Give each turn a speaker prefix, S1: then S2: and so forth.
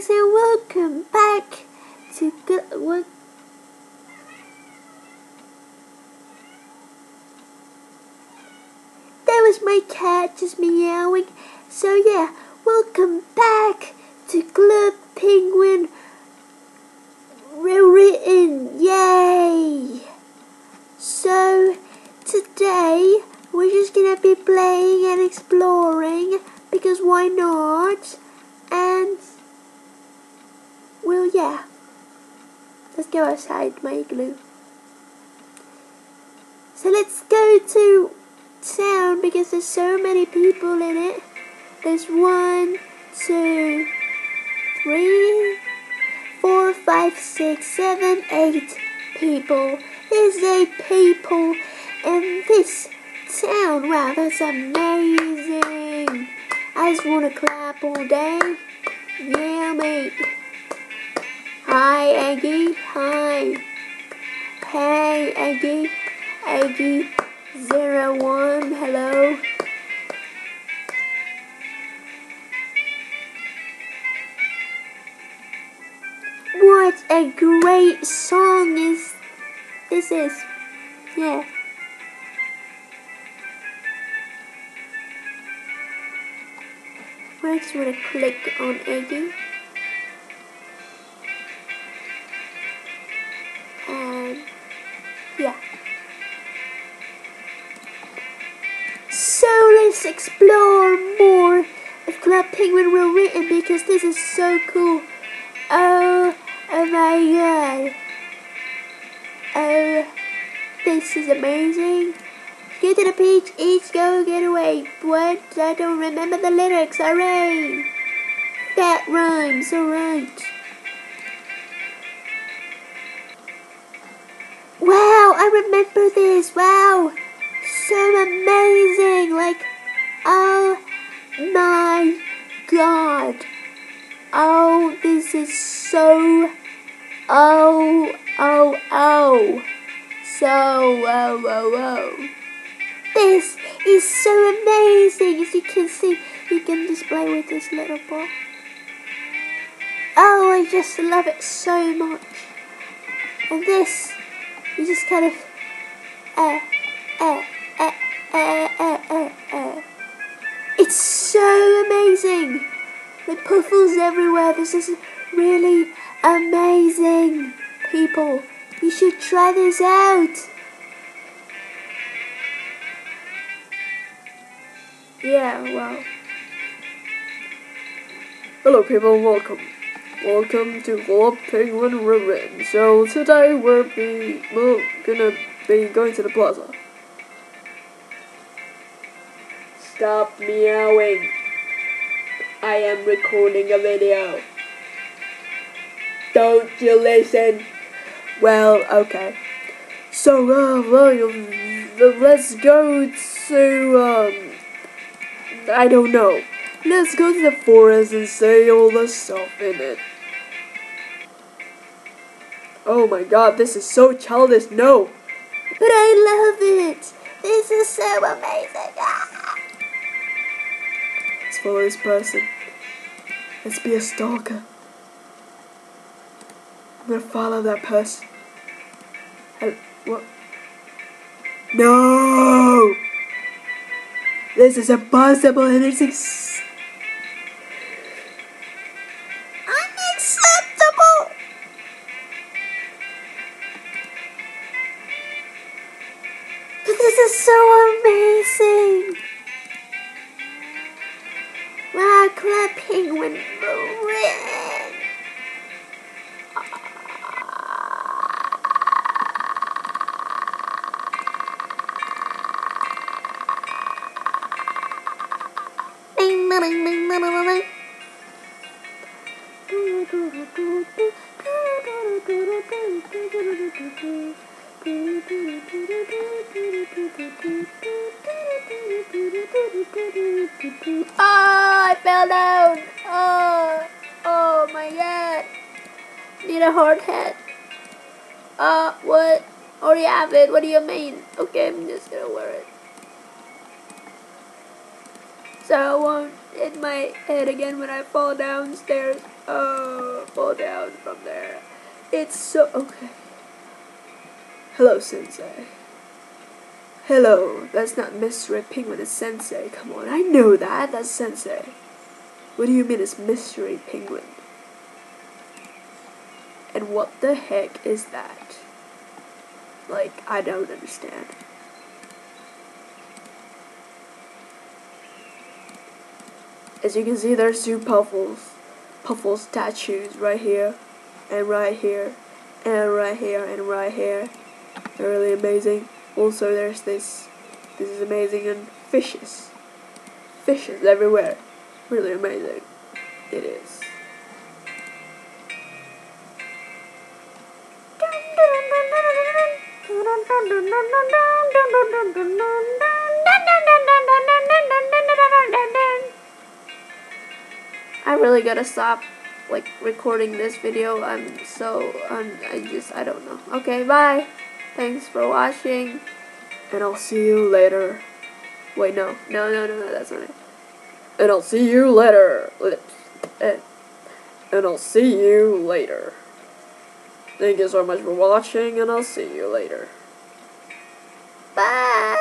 S1: guys, and welcome back to good. What? That was my cat just meowing. So yeah, welcome back to Club Penguin Rewritten. Yay! So today we're just gonna be playing and exploring because why not? And well, yeah. Let's go outside my igloo. So let's go to town because there's so many people in it. There's one, two, three, four, five, six, seven, eight people. There's eight people in this town. Wow, that's amazing. I just want to clap all day. Yeah, mate. Hi, Aggie. Hi. Hey, Aggie. Aggie. Zero one. Hello. What a great song is this is. Yeah. Just want to click on Aggie. Let's explore more of Club Penguin Rewritten because this is so cool. Oh, oh my god. Oh, this is amazing. Get to the beach, each go, get away. What? I don't remember the lyrics. Hooray! That rhymes, alright. Wow, I remember this. Wow. So amazing. Like, Oh, this is so. Oh, oh, oh. So, oh, oh, oh. This is so amazing. As you can see, you can display with this little ball. Oh, I just love it so much. And this, you just kind of, uh, uh, uh, uh, uh, uh, uh. It's so amazing. The puffles everywhere. This is really amazing. People, you should try this out. Yeah, well.
S2: Hello people, welcome. Welcome to Club Penguin Rewritten. So today we're be we're gonna be going to the plaza. Stop meowing. I am recording a video. Don't you listen? Well, okay. So, uh, well, let's go to, um, I don't know. Let's go to the forest and say all the stuff in it. Oh my god, this is so childish. No!
S1: But I love it. This is so amazing. Ah.
S2: Let's follow this person. Let's be a stalker. I'm gonna follow that person. I, what? No! This is impossible and it's
S1: Club Penguin Marin. Ding, ding, ding, ding, ding, ding, ding. Oh, I fell down. Oh, oh my god. Need a hard hat. Uh, what? Already have it. What do you mean? Okay, I'm just gonna wear it. so I won't hit my head again when I fall downstairs. Oh, fall down from there. It's so okay. Hello, Sensei. Hello, that's not Mystery Penguin, it's Sensei. Come on, I know that. That's Sensei. What do you mean it's Mystery Penguin? And what the heck is that? Like, I don't understand. As you can see, there's two Puffles. Puffles statues right here, and right here, and right here, and right here. They're really amazing. Also, there's this. This is amazing, and fishes. Fishes everywhere. Really amazing. It is. I really gotta stop like recording this video. I'm so um, I just I don't know. Okay, bye. Thanks for watching, and I'll see you later. Wait, no, no, no, no, no that's not it. And I'll see you later. And, eh. and I'll see you later. Thank you so much for watching, and I'll see you later.
S3: Bye.